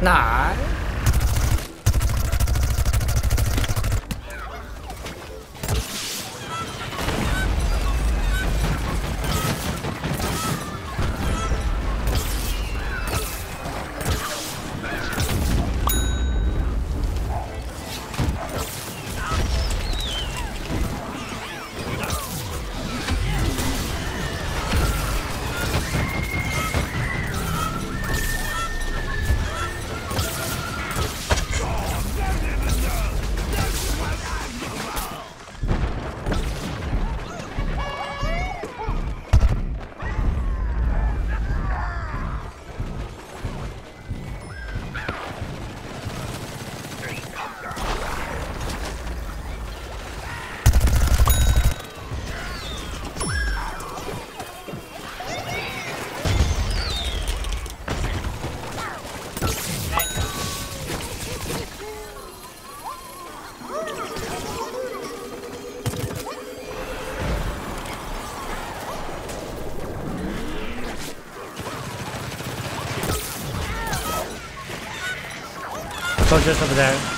Nah. Soldiers over there.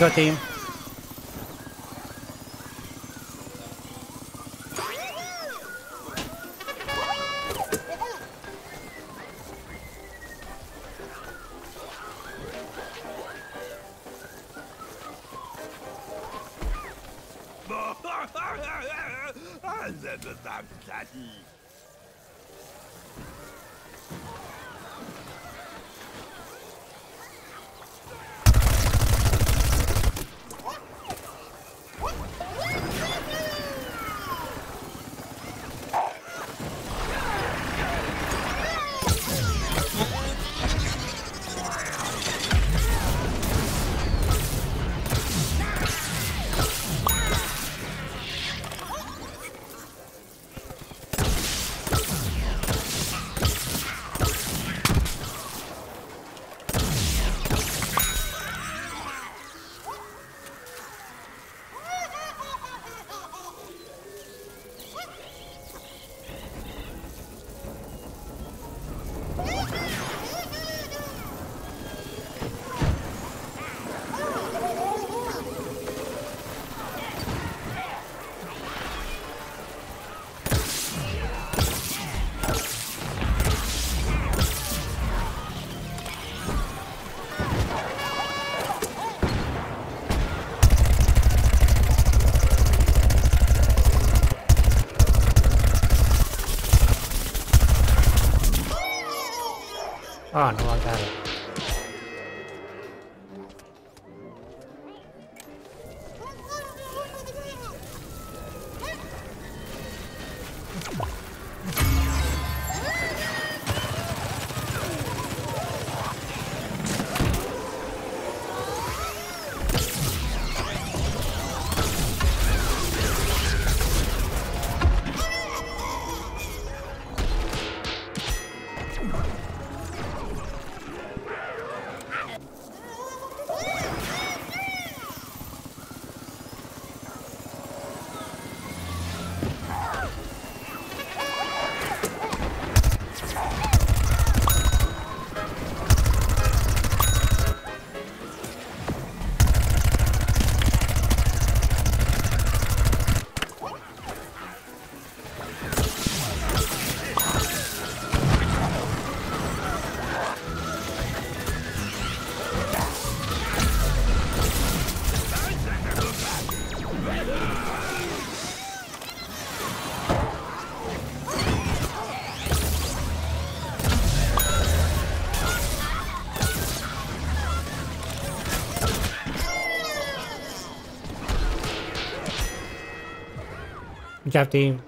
Let's go team. Oh Good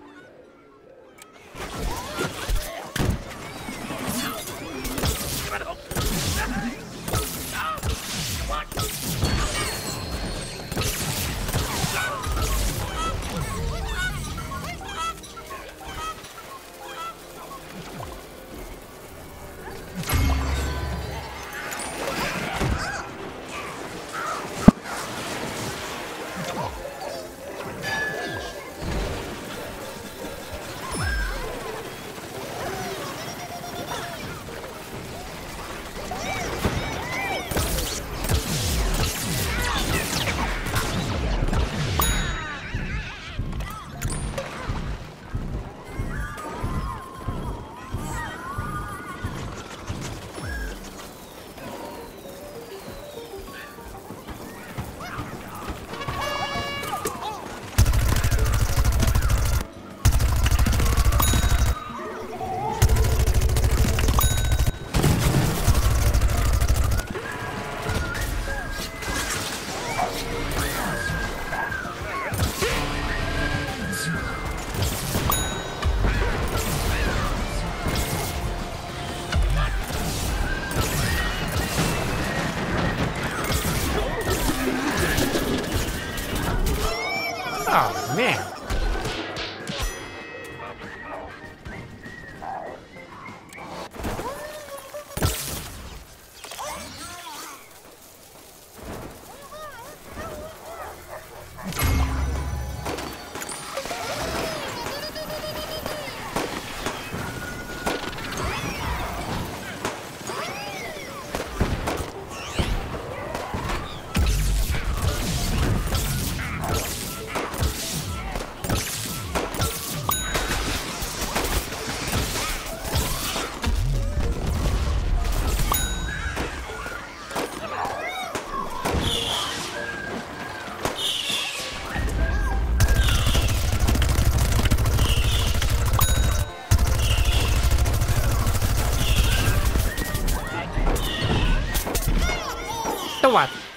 a.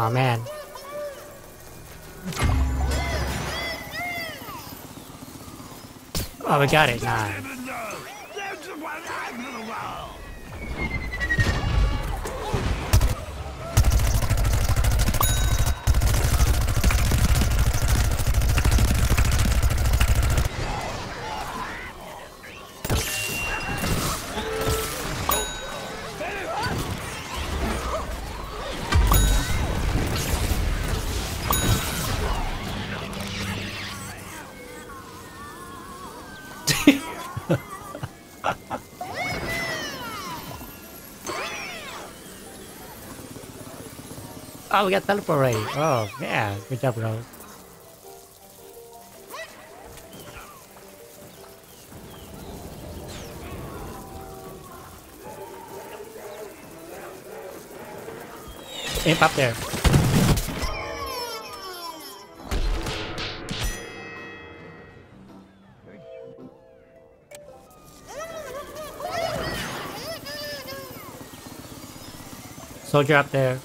What? Oh man. Oh, we got it. Nah. Oh, we got teleport already. Oh, yeah. Good job, bro. Imp up there. Soldier up there.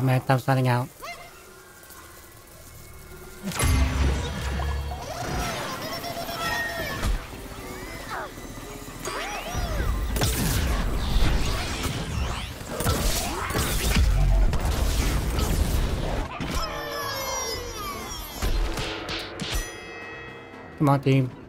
Oh man, time's running out. Come on, team.